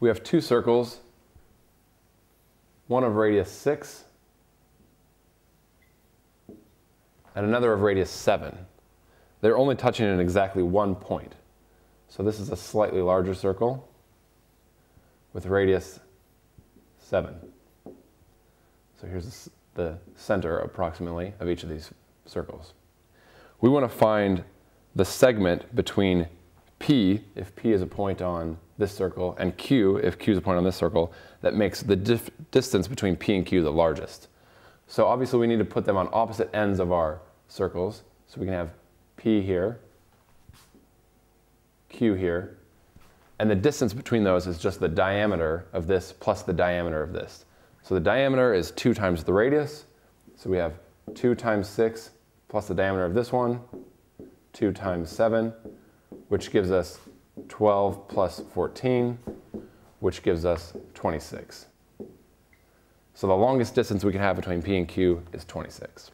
we have two circles, one of radius 6 and another of radius 7. They're only touching at exactly one point. So this is a slightly larger circle with radius 7. So here's the center approximately of each of these circles. We want to find the segment between P, if P is a point on this circle, and Q, if Q is a point on this circle, that makes the distance between P and Q the largest. So obviously we need to put them on opposite ends of our circles. So we can have P here, Q here, and the distance between those is just the diameter of this plus the diameter of this. So the diameter is 2 times the radius. So we have 2 times 6 plus the diameter of this one, 2 times 7, which gives us 12 plus 14, which gives us 26. So the longest distance we can have between P and Q is 26.